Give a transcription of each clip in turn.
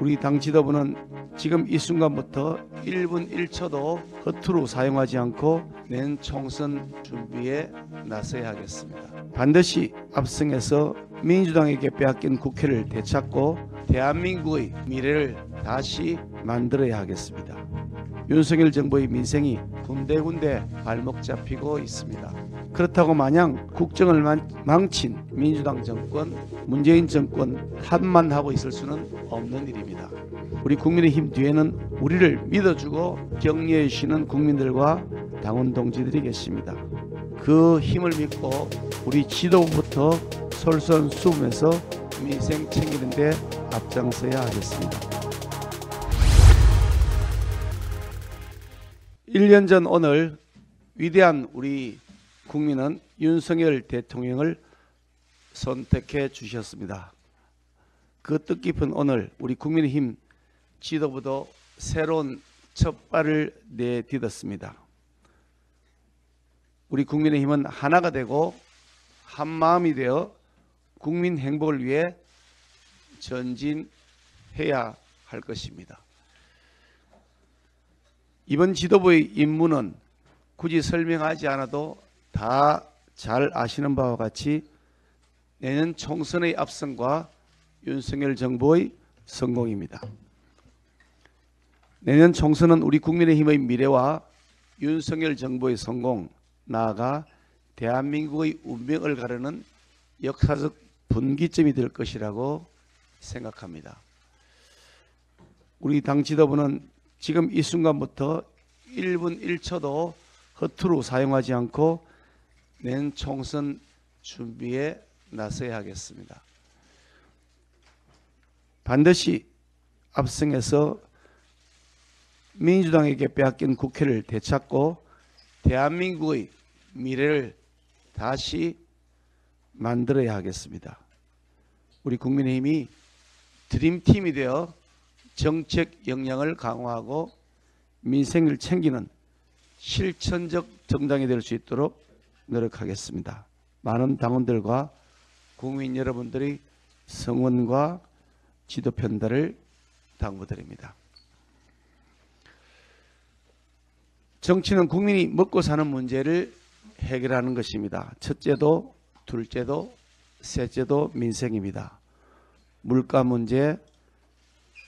우리 당 지도부는 지금 이 순간부터 1분 1초도 허투루 사용하지 않고 내년 총선 준비에 나서야 하겠습니다. 반드시 압승해서 민주당에게 빼앗긴 국회를 되찾고 대한민국의 미래를 다시 만들어야 하겠습니다. 윤석열 정부의 민생이 군데군데 발목 잡히고 있습니다. 그렇다고 마냥 국정을 만- 망친 민주당 정권, 문재인 정권 탓만 하고 있을 수는 없는 일입니다. 우리 국민의힘 뒤에는 우리를 믿어주고 격려해 주시는 국민들과 당원 동지들이 계십니다. 그 힘을 믿고 우리 지도부부터 솔선수범해서 민생 챙기는 데 앞장서야 하겠습니다. 1년 전 오늘 위대한 우리 국민은 윤석열 대통령을 선택해 주셨습니다. 그 뜻깊은 오늘 우리 국민의힘 지도부도 새로운 첫 발을 내딛었습니다. 우리 국민의힘은 하나가 되고 한 마음이 되어 국민 행복을 위해 전진해야 할 것입니다. 이번 지도부의 임무는 굳이 설명하지 않아도 다 잘 아시는 바와 같이 내년 총선의 압승과 윤석열 정부의 성공입니다. 내년 총선은 우리 국민의힘의 미래와 윤석열 정부의 성공, 나아가 대한민국의 운명을 가르는 역사적 분기점이 될 것이라고 생각합니다. 우리 당 지도부는 지금 이 순간부터 1분 1초도 허투루 사용하지 않고 내년 총선 준비에 나서야 하겠습니다. 반드시 압승해서 민주당에게 빼앗긴 국회를 되찾고 대한민국의 미래를 다시 만들어야 하겠습니다. 우리 국민의힘이 드림팀이 되어 정책 역량을 강화하고 민생을 챙기는 실천적 정당이 될 수 있도록 노력하겠습니다. 많은 당원들과 국민 여러분들의 성원과 지도 편달을 당부드립니다. 정치는 국민이 먹고 사는 문제를 해결하는 것입니다. 첫째도 둘째도 셋째도 민생입니다. 물가 문제,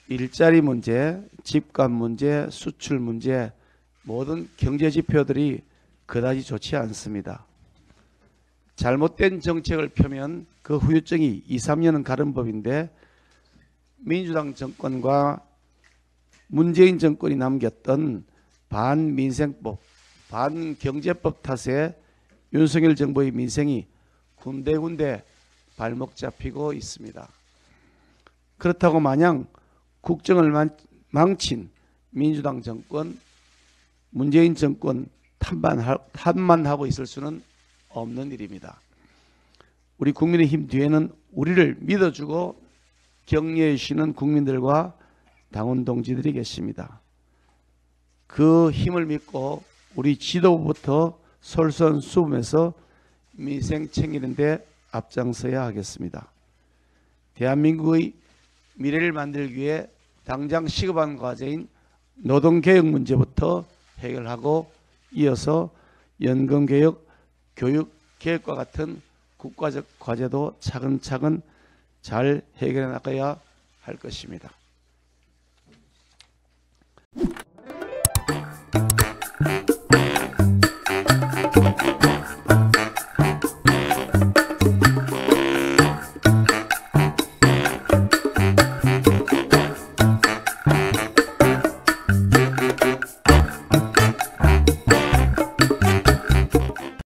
일자리 문제, 집값 문제, 수출 문제 모든 경제 지표들이 그다지 좋지 않습니다. 잘못된 정책을 펴면 그 후유증이 2, 3년은 가는 법인데 민주당 정권과 문재인 정권이 남겼던 반민생법, 반경제법 탓에 윤석열 정부의 민생이 군데군데 발목 잡히고 있습니다. 그렇다고 마냥 국정을 만- 망친 민주당 정권, 문재인 정권 탓만, 하- 탓만 하고 있을 수는 없는 일입니다. 우리 국민의힘 뒤에는 우리를 믿어주고 격려해 주시는 국민들과 당원 동지들이 계십니다. 그 힘을 믿고 우리 지도부부터 솔선수범해서 민생 챙기는 데 앞장서야 하겠습니다. 대한민국의 미래를 만들기 위해 당장 시급한 과제인 노동개혁 문제부터 해결하고 이어서 연금개혁, 교육개혁과 같은 국가적 과제도 차근차근 잘 해결해 나가야 할 것입니다.